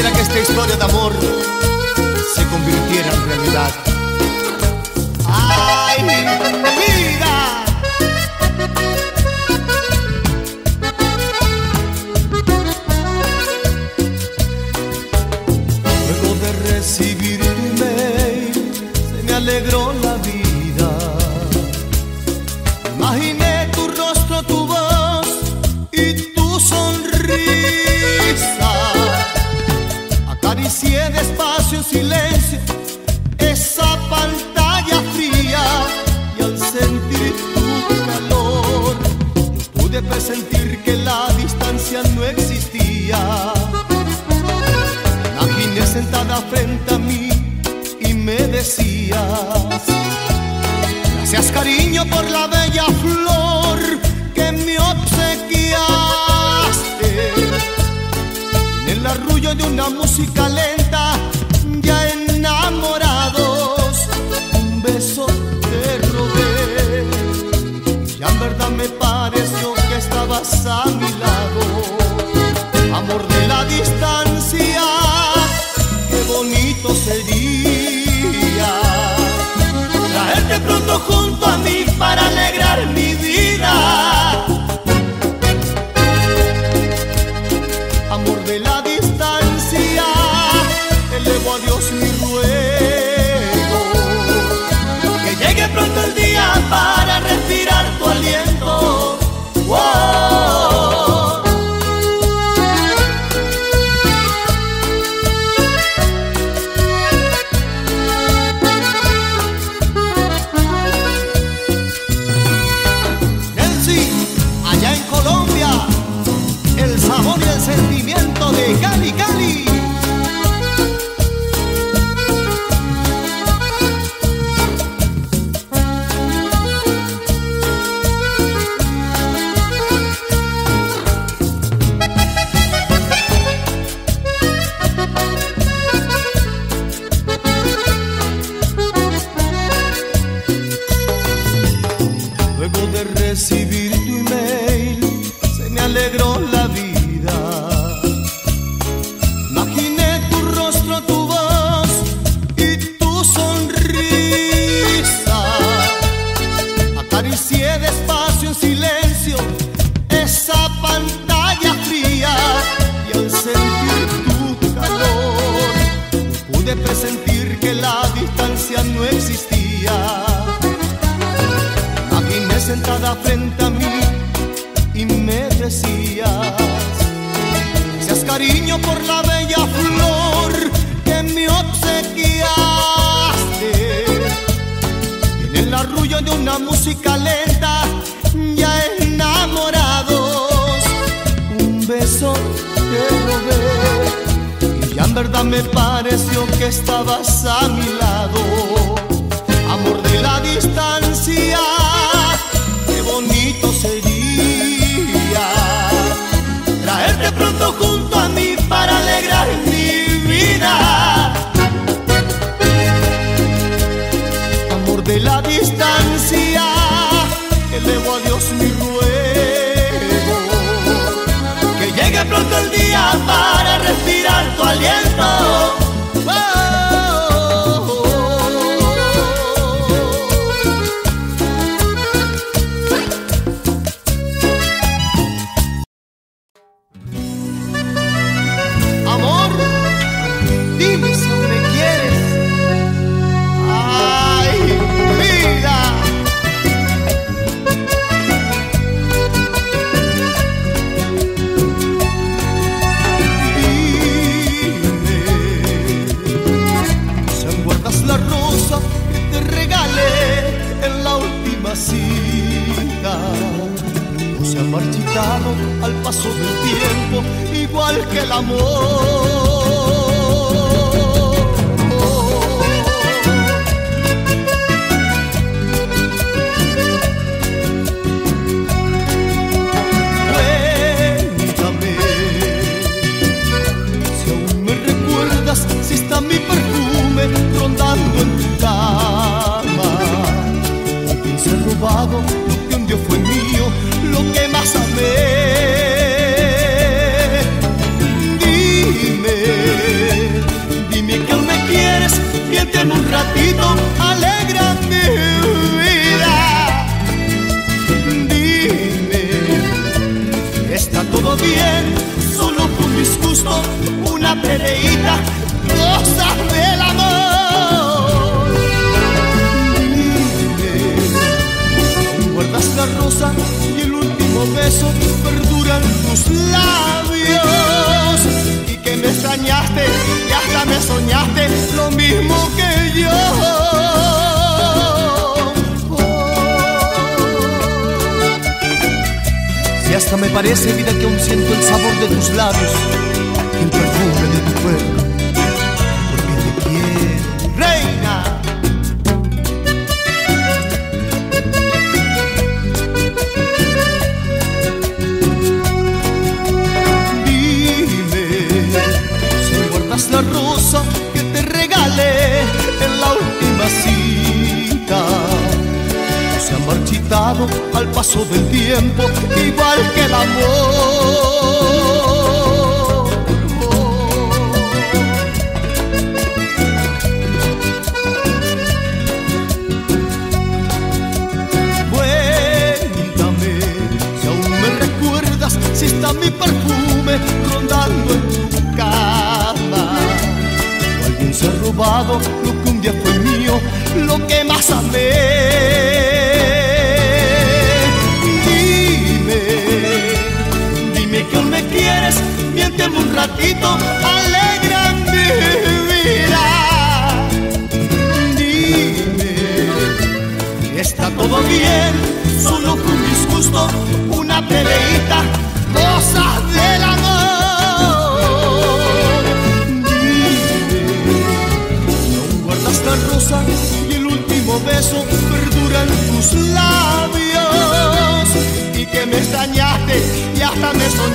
quisiera que esta historia de amor se convirtiera en realidad.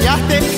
olhar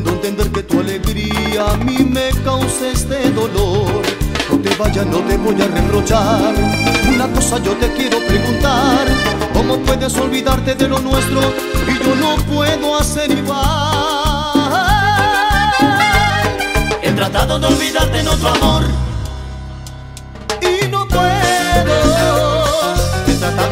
puedo entender que tu alegría a mí me cause este dolor. No te vayas, no te voy a reprochar. Una cosa yo te quiero preguntar, ¿cómo puedes olvidarte de lo nuestro y yo no puedo hacer igual? He tratado de olvidarte en otro amor y no puedo. He tratado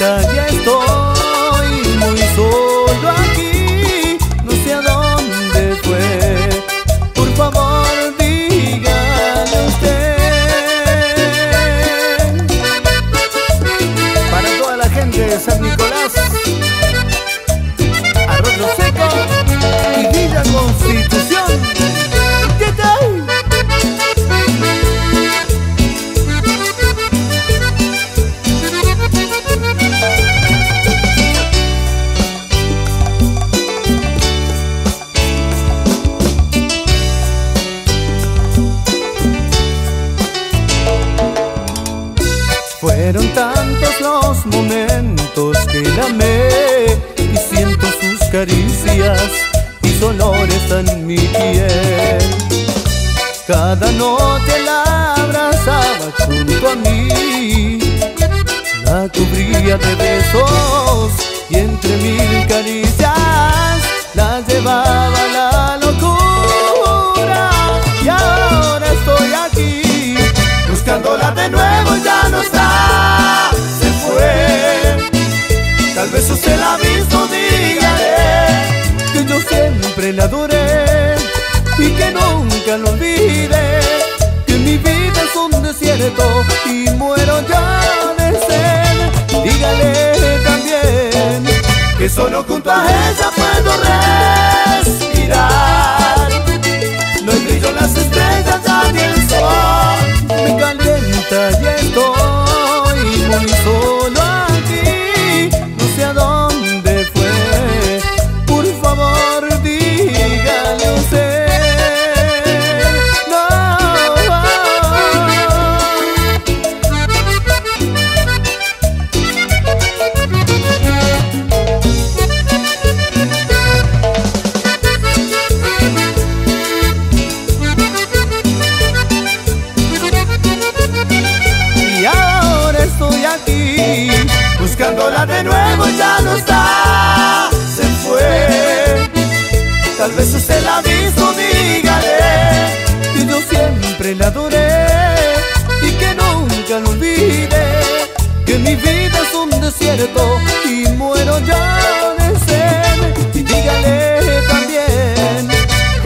estoy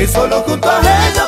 solo junto a ella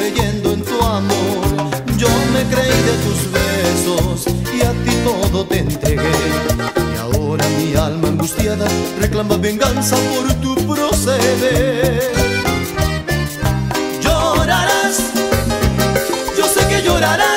creyendo en tu amor. Yo me creí de tus besos y a ti todo te entregué. Y ahora mi alma angustiada reclama venganza por tu proceder. Llorarás, yo sé que llorarás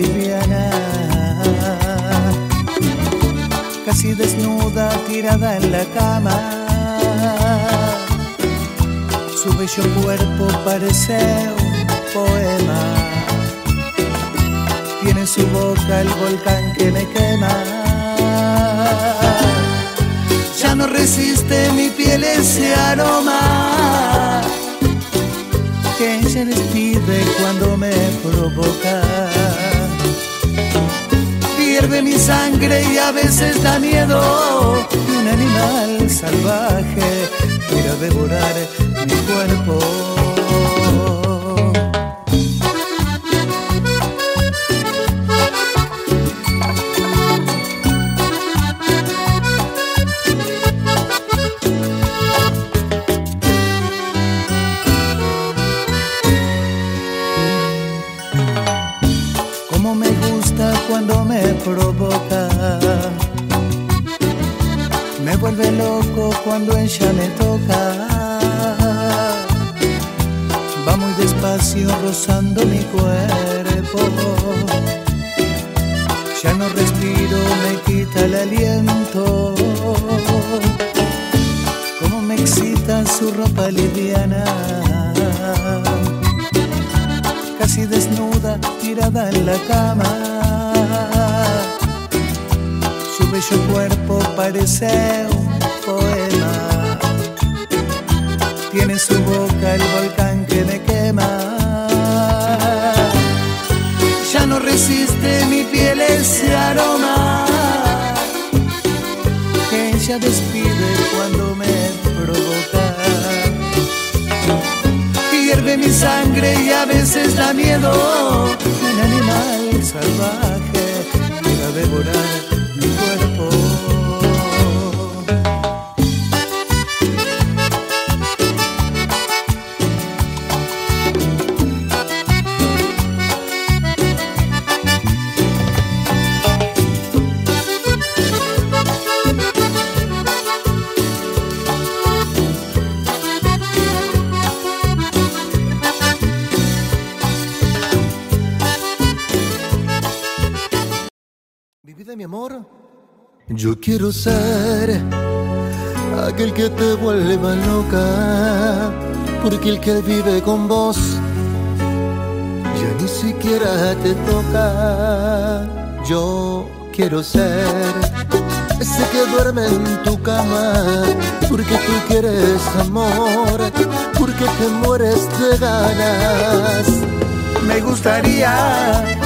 liviana. Casi desnuda, tirada en la cama. Su bello cuerpo parece poema. Tiene su boca el volcán que me quema. Ya no resiste mi piel ese aroma que ella despide cuando me provoca. Pierde mi sangre y a veces da miedo un animal salvaje quiera devorar mi cuerpo. Despacio rozando mi cuerpo. Ya no respiro, me quita el aliento. Como me excita su ropa liviana. Casi desnuda, tirada en la cama. Su bello cuerpo parece un poema. Tiene su boca el volcán Mi sangre y a veces da miedo. Un animal salvaje quiera devorar Yo quiero ser aquel que te vuelva loca, porque el que vive con vos ya ni siquiera te toca. Yo quiero ser ese que duerme en tu cama, porque tú quieres amor, porque te mueres de ganas. Me gustaría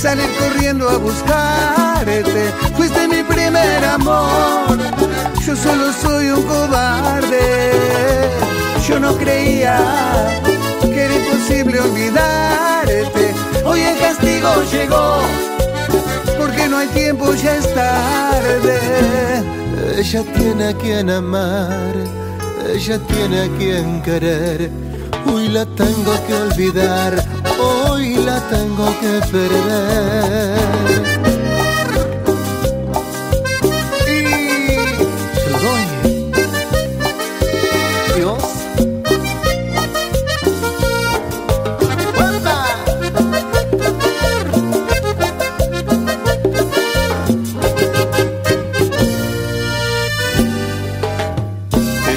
salir corriendo a buscarte. Fuiste mi primer amor. Yo solo soy un cobarde. Yo no creía que era imposible olvidarte. Hoy el castigo llegó. Porque no hay tiempo, ya es tarde. Ella tiene a quien amar, ella tiene a quien querer. Hoy la tengo que olvidar, hoy la tengo que perder.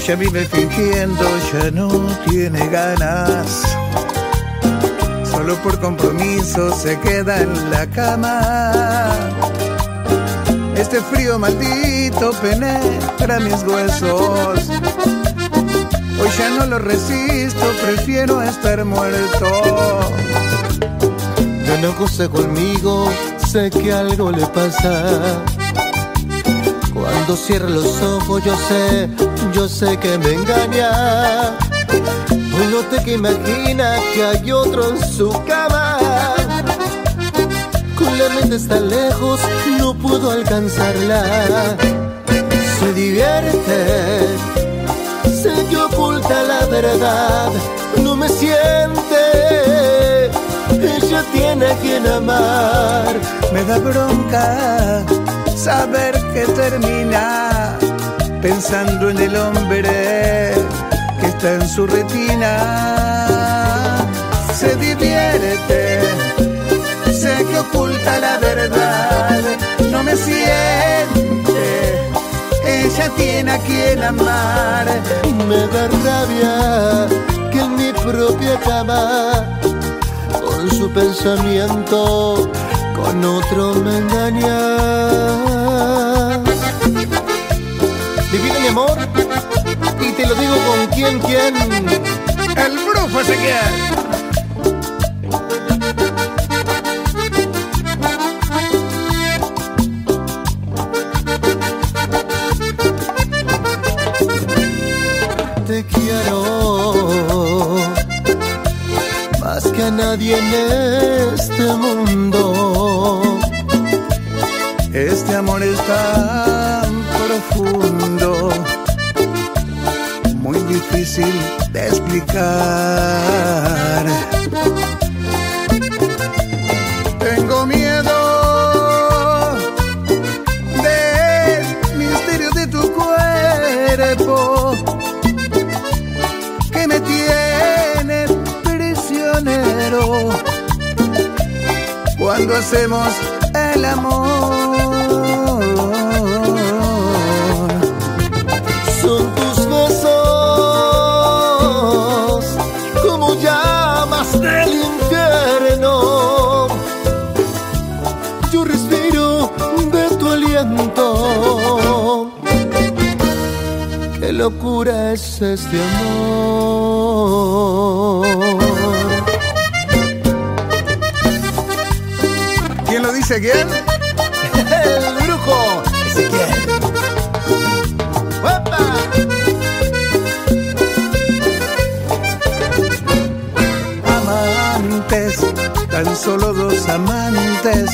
Ella vive fingiendo, ya no tiene ganas. Solo por compromiso se queda en la cama. Este frío maldito penetra mis huesos. Hoy ya no lo resisto, prefiero estar muerto. Ya no goza conmigo, sé que algo le pasa. Cuando cierra los ojos, yo sé, yo sé que me engaña. Hoy noté que imagina que hay otro en su cama. Con la mente está lejos, no puedo alcanzarla. Se divierte, sé que oculta la verdad, no me siente. Ella tiene a quien amar. Me da bronca saber que termina pensando en el hombre que está en su retina. Se divierte, sé que oculta la verdad, no me siente. Ella tiene a quien amar. Me da rabia que en mi propia cama, con su pensamiento, con otro me engaña. Divina mi amor, y te lo digo con quién, quién. El brujo Ezequiel. Te quiero más que a nadie en este mundo. amor es tan profundo, muy difícil de explicar. Tengo miedo del misterio de tu cuerpo que me tiene prisionero cuando hacemos el amor. Locura es este amor. ¿Quién lo dice quién? El brujo Ezequiel. Amantes, tan solo dos amantes,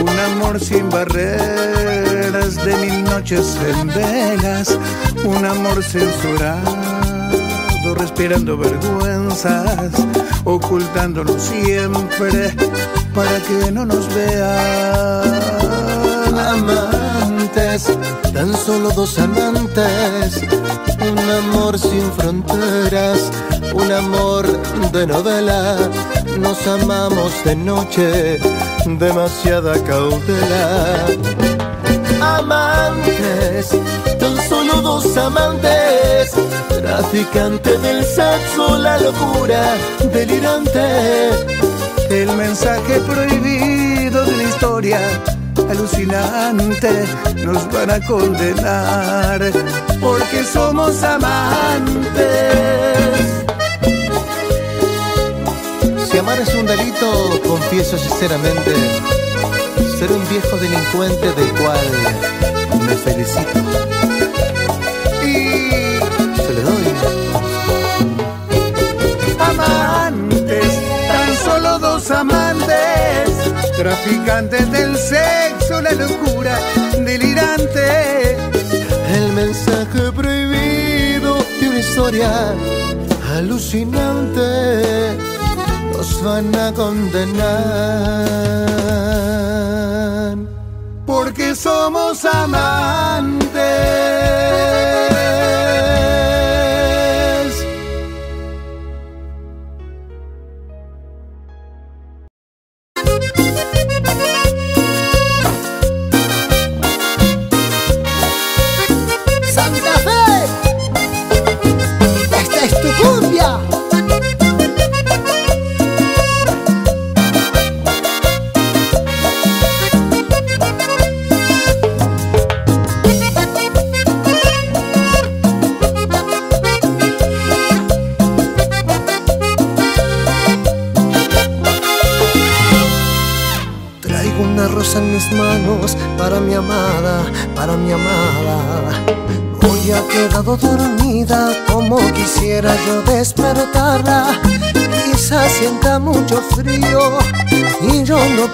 un amor sin barreras de mil noches en velas, un amor censurado, respirando vergüenzas, ocultándolo siempre para que no nos vean. Amantes, tan solo dos amantes, un amor sin fronteras, un amor de novela. Nos amamos de noche, demasiada cautela. Amantes, tan solo dos amantes, traficante del sexo, la locura delirante. El mensaje prohibido de la historia alucinante nos van a condenar porque somos amantes. Si amar es un delito, confieso sinceramente ser un viejo delincuente del cual me felicito. Y Se le doy. amantes, tan solo dos amantes, traficantes del sexo, la locura delirante. El mensaje prohibido de una historia alucinante nos van a condenar. Somos amantes.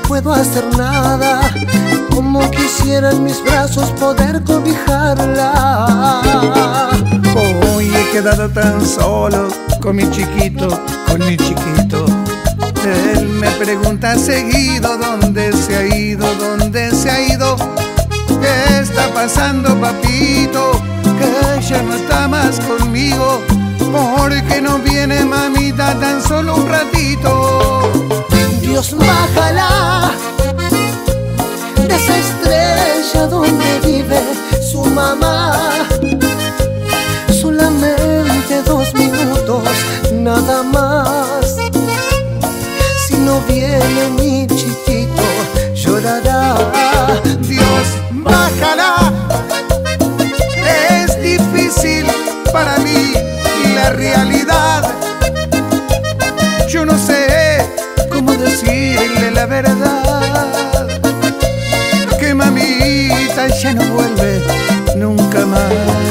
Puedo hacer nada. Como quisiera en mis brazos poder cobijarla. Hoy he quedado tan solo con mi chiquito, con mi chiquito. Él me pregunta seguido dónde se ha ido, dónde se ha ido. ¿Qué está pasando, papito? Que ya no está más conmigo. Porque no viene mamita tan solo un ratito. Dios bájala de esa estrella donde vive su mamá. Solamente dos minutos, nada más. Si no viene mi chiquito, llorará. Dios, bájala. Es difícil para mí la realidad. Decirle la verdad. Que mamita ya no vuelve nunca más.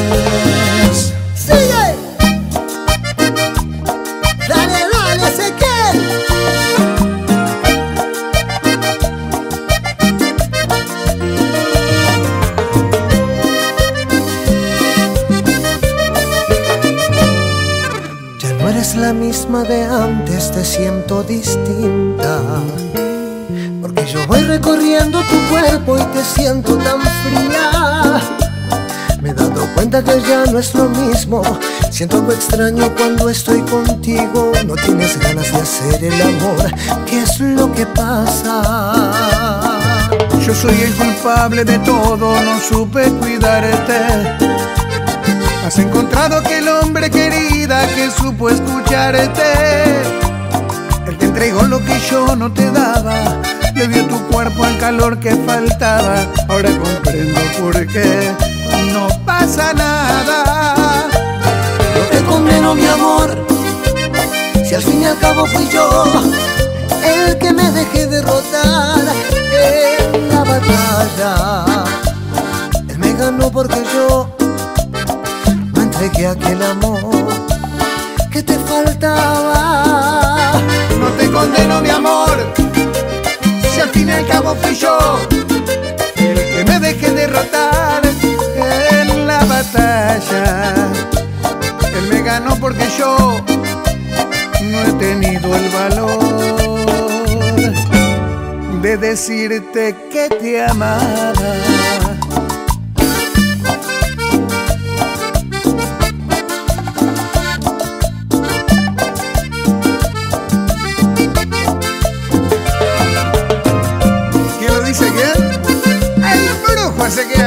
Voy recorriendo tu cuerpo y te siento tan fría. Me he dado cuenta que ya no es lo mismo. Siento algo extraño cuando estoy contigo. No tienes ganas de ser el amor, ¿qué es lo que pasa? Yo soy el culpable de todo, no supe cuidarte. Has encontrado aquel hombre querida que supo escucharte. Él te entregó lo que yo no te daba, le dio tu cuerpo al calor que faltaba. Ahora comprendo por qué no pasa nada. No te condeno, mi amor, si al fin y al cabo fui yo el que me dejé derrotar en la batalla. Él me ganó porque yo no entregué aquel amor que te faltaba. No te condeno, mi amor, al fin y al cabo fui yo el que me dejé derrotar en la batalla. Él me ganó porque yo no he tenido el valor de decirte que te amaba. No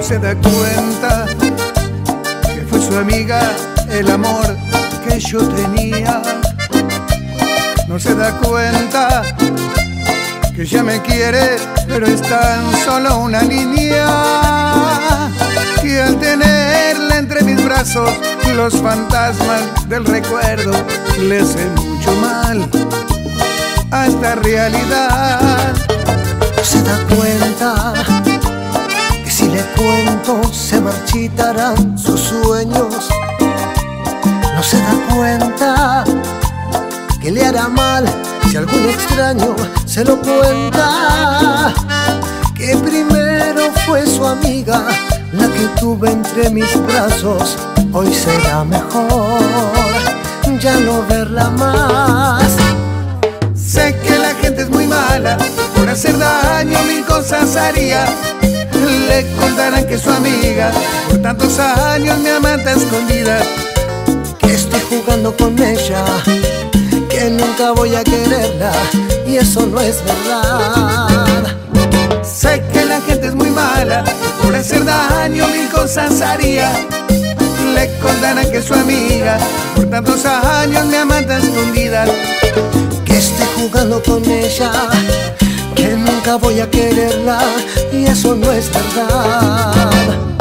se da cuenta que fue su amiga el amor que yo tenía. No se da cuenta que ya me quiere, pero es tan solo una niña. Y al tenerla entre mis brazos, los fantasmas del recuerdo le hacen mucho mal a esta realidad. No se da cuenta que si le cuento se marchitarán sus sueños. No se da cuenta que le hará mal si algún extraño se lo cuenta. Que primero fue su amiga la que tuve entre mis brazos. Hoy será mejor ya no verla más. Sé que la gente es muy mala, por hacer daño mil cosas haría. Le contarán que su amiga, por tantos años me amante escondida. que estoy jugando con ella, que nunca voy a quererla y eso no es verdad. Sé que la gente es muy mala, por hacer daño mil cosas haría. Le contarán que su amiga, por tantos años me amante escondida. Que estoy jugando con ella, que nunca voy a quererla y eso no es verdad.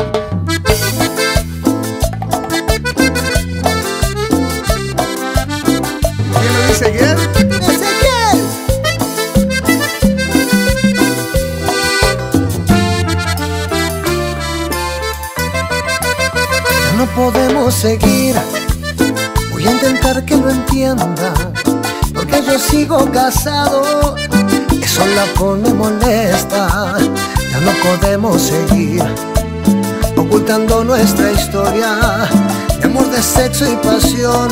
Podemos seguir. Voy a intentar que lo entienda. Porque yo sigo casado. Eso la pone molesta. Ya no podemos seguir ocultando nuestra historia de amor, de sexo y pasión.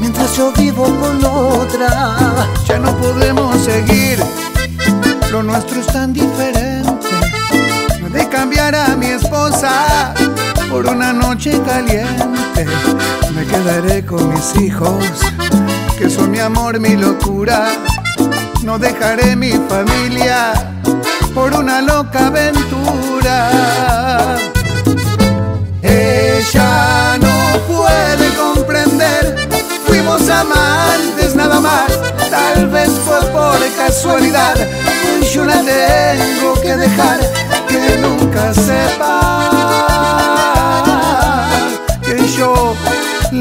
Mientras yo vivo con otra. Ya no podemos seguir, lo nuestro es tan diferente. No de cambiar a mi esposa por una noche caliente. Me quedaré con mis hijos, que son mi amor, mi locura. No dejaré mi familia por una loca aventura. Ella no puede comprender, fuimos amantes nada más, tal vez fue por casualidad, hoy yo la tengo que dejar, que nunca sepa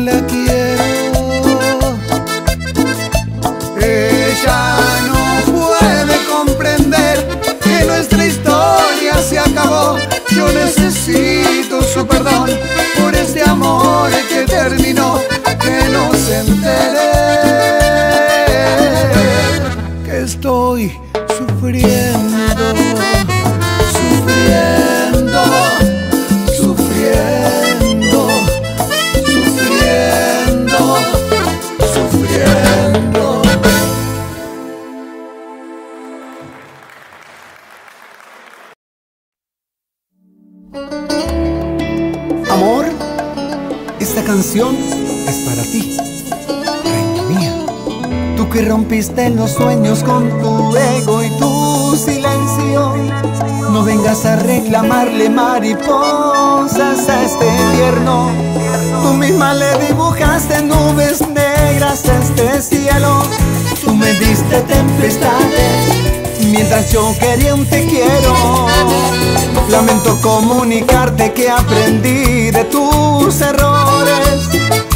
la quiero. Ella no puede comprender que nuestra historia se acabó. Yo necesito su perdón mariposas este invierno. Tú misma le dibujaste nubes negras a este cielo. Tú me diste tempestades mientras yo quería un te quiero. Lamento comunicarte que aprendí de tus errores.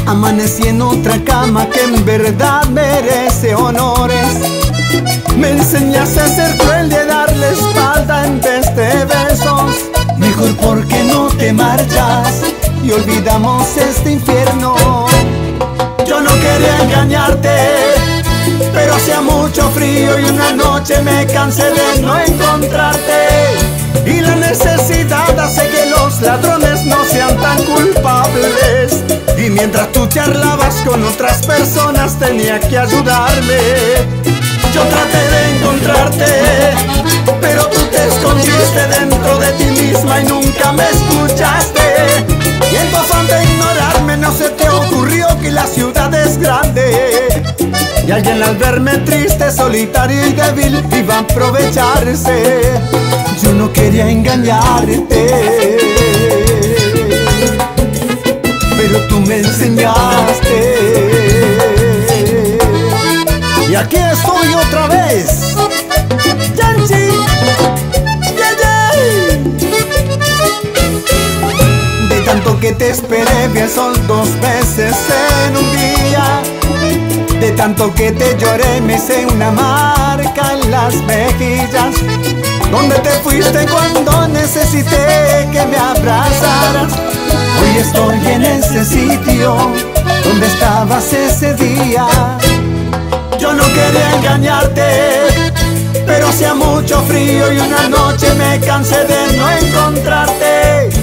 Amanecí en otra cama que en verdad merece honores. Me enseñaste a ser cruel de darle espalda en vez de besos. Porque no te marchas y olvidamos este infierno. Yo no quería engañarte pero hacía mucho frío y una noche me cansé de no encontrarte. Y la necesidad hace que los ladrones no sean tan culpables. Y mientras tú charlabas con otras personas tenía que ayudarme. Yo traté de encontrarte, pero tú te escondiste dentro de ti misma y nunca me escuchaste. Y en tu afán ignorarme no se te ocurrió que la ciudad es grande y alguien al verme triste, solitario y débil iba a aprovecharse. Yo no quería engañarte, pero tú me enseñaste. Y aquí estoy otra vez. Que te esperé, vi son dos veces en un día. De tanto que te lloré me hice una marca en las mejillas. Donde te fuiste cuando necesité que me abrazaras Hoy estoy en ese sitio donde estabas ese día. Yo no quería engañarte pero hacía mucho frío y una noche me cansé de no encontrarte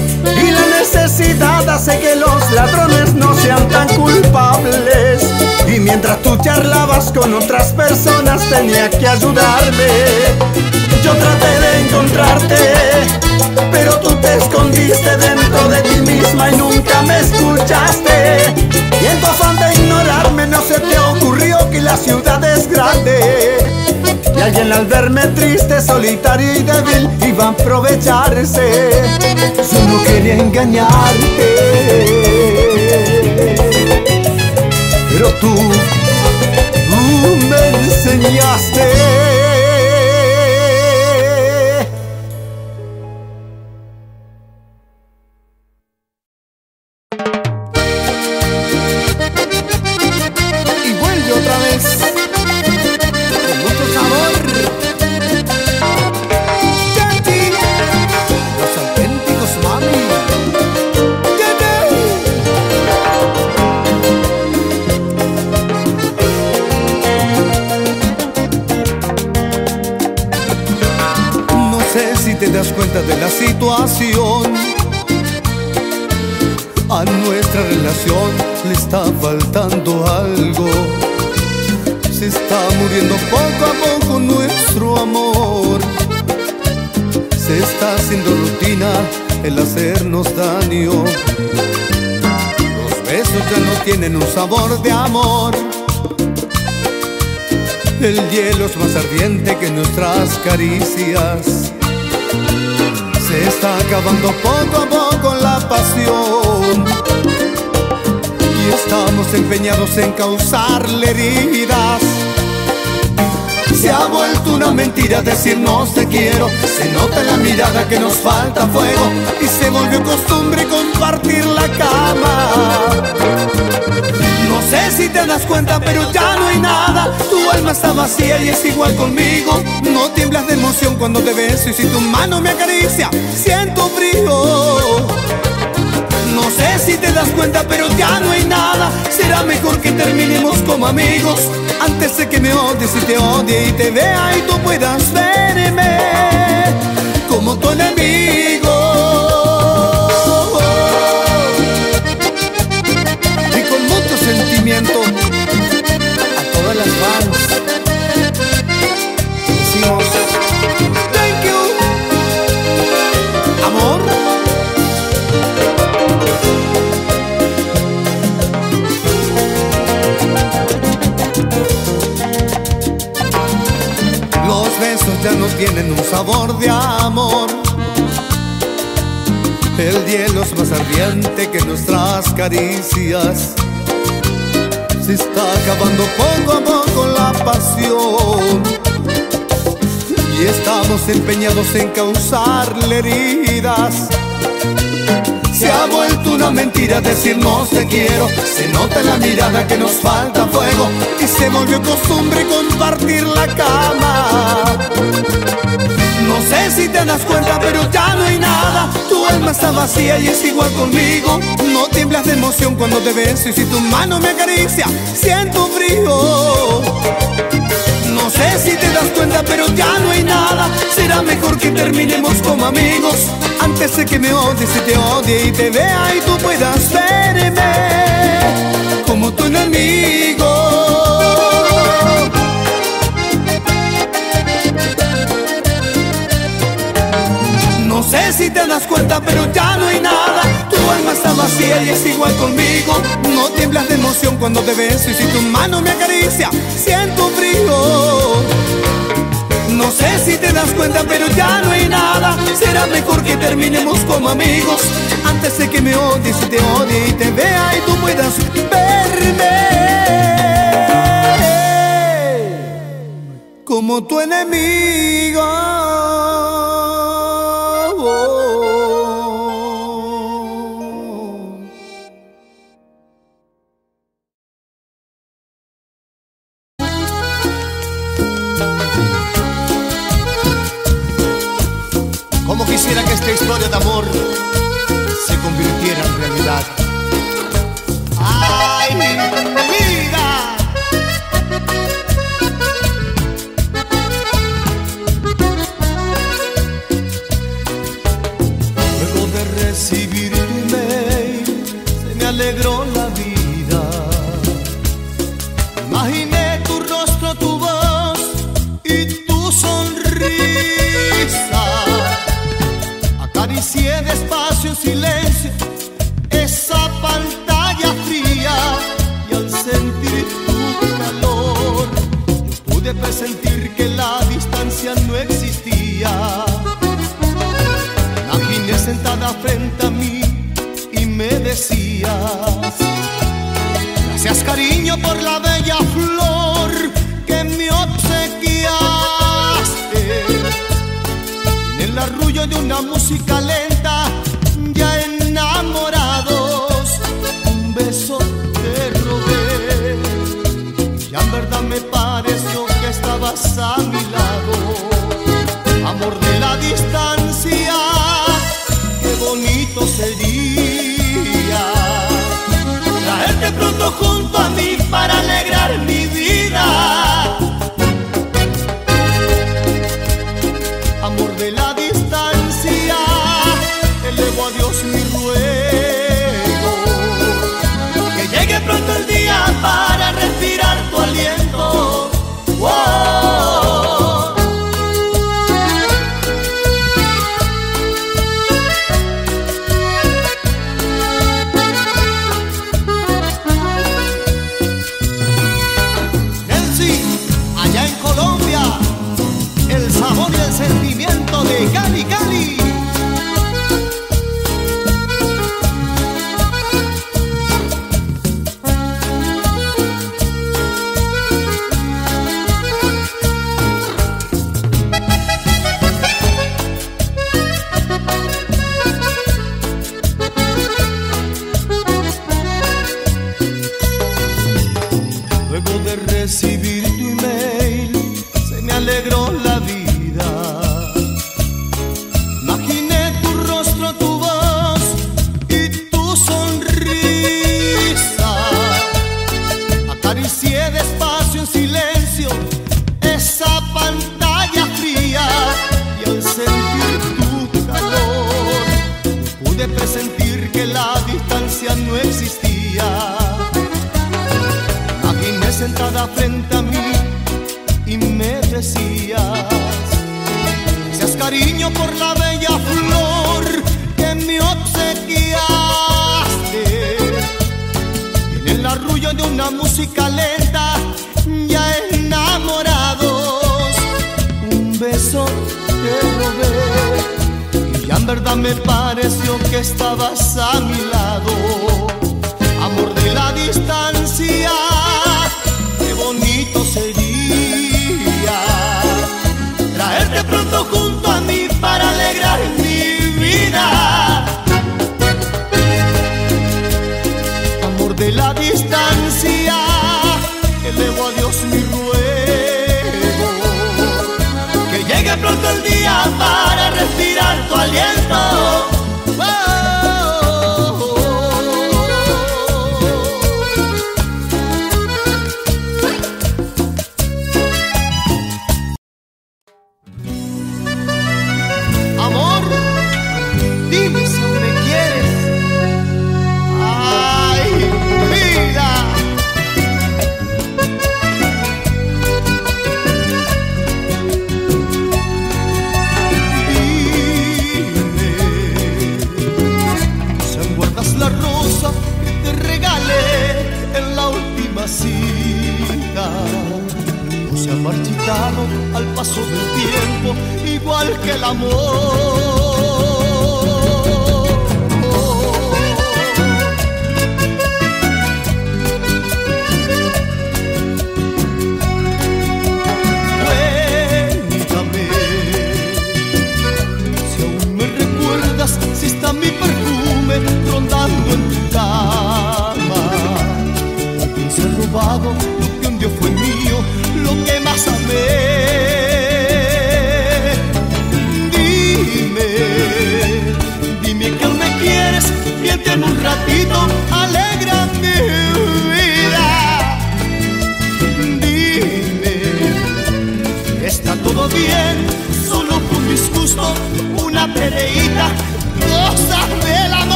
hace que los ladrones no sean tan culpables. Y mientras tú charlabas con otras personas tenía que ayudarme. Yo traté de encontrarte Pero tú te escondiste dentro de ti misma y nunca me escuchaste. Y en tu afán de ignorarme no se te ocurrió que la ciudad es grande. Y alguien al verme triste, solitario y débil iba a aprovecharse. Yo no quería engañarte pero tú, tú me enseñaste. Tienen un sabor de amor. El hielo es más ardiente que nuestras caricias. Se está acabando poco a poco la pasión. Y estamos empeñados en causarle heridas se ha vuelto una mentira decirnos te quiero. Se nota en la mirada que nos falta fuego Y se volvió costumbre compartir la cama. No sé si te das cuenta pero ya no hay nada. Tu alma está vacía y es igual conmigo. No tiemblas de emoción cuando te beso Y si tu mano me acaricia siento frío. No sé si te das cuenta, pero ya no hay nada. Será mejor que terminemos como amigos. Antes de que me odies y te odie y te vea y tú puedas verme como tu enemigo. Ya no tienen un sabor de amor. El hielo es más ardiente que nuestras caricias. Se está acabando poco a poco la pasión. Y estamos empeñados en causarle heridas. Se ha vuelto una mentira decirnos te quiero. Se nota en la mirada que nos falta fuego. Y se volvió costumbre compartir la cama. No sé si te das cuenta pero ya no hay nada. Tu alma está vacía y es igual conmigo. No tiemblas de emoción cuando te beso Y si tu mano me acaricia siento frío. no sé si te das cuenta, pero ya no hay nada. Será mejor que terminemos como amigos. Antes de que me odies y te odie y te vea y tú puedas verme como tu enemigo. No sé si te das cuenta, pero ya no hay nada. Está vacía y es igual conmigo. No tiemblas de emoción cuando te beso y si tu mano me acaricia, siento frío. No sé si te das cuenta, pero ya no hay nada. Será mejor que terminemos como amigos. Antes de que me odies y te odie y te vea y tú puedas verme como tu enemigo. Alegró de alegró la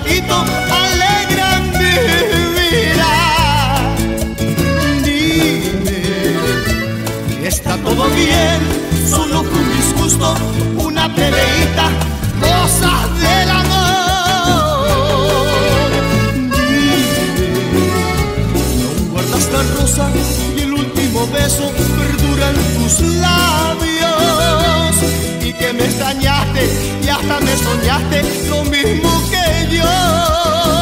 ratito alegran mi vida. Dime, está todo bien, solo fue un disgusto, una peleita, cosas del amor. Dime, no guardas la rosa y el último beso perduran tus labios me extrañaste y hasta me soñaste lo mismo que yo.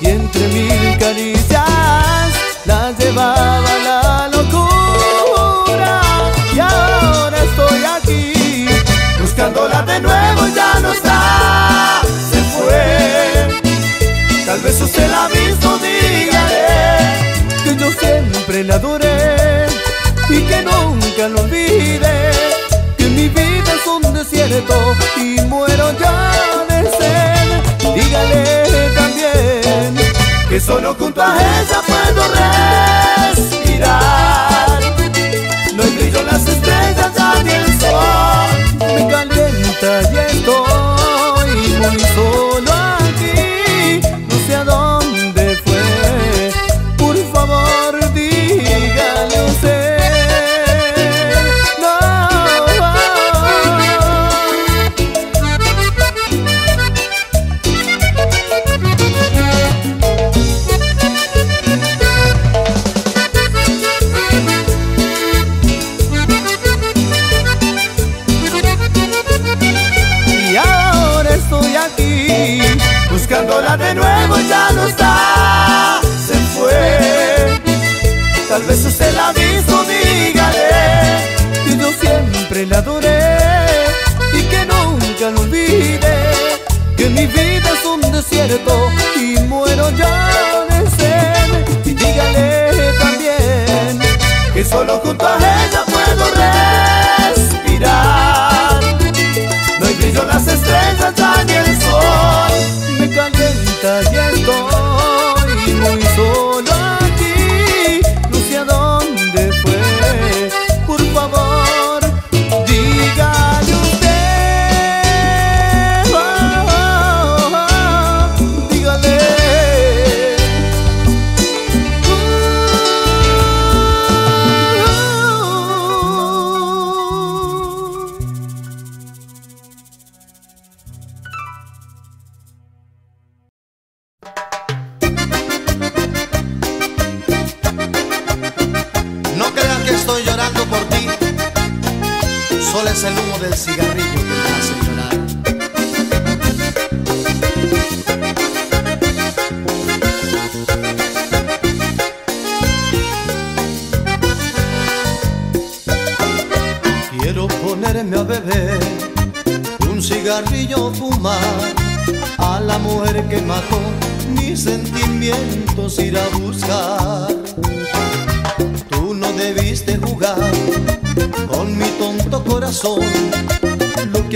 y entre mil caricias las llevaba la locura. Y ahora estoy aquí buscándola de nuevo ya no está. Se fue. Tal vez usted la ha visto que yo siempre la adoré y que nunca lo olvide que mi vida es un desierto y muero ya dígale también que solo junto a ella puedo respirar. y muero yo de sed. Y dígale también que solo junto a ella puedo reír.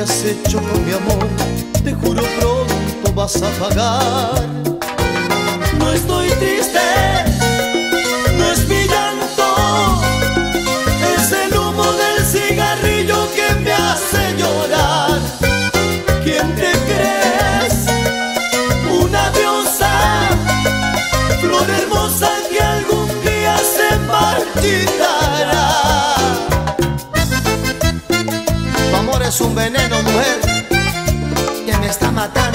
has hecho con mi amor, te juro pronto vas a pagar. No estoy triste, no es mi llanto, es el humo del cigarrillo que me hace llorar. ¿Quién te crees? Una diosa, flor hermosa que algún día se marchita. es un veneno, mujer, que me está matando.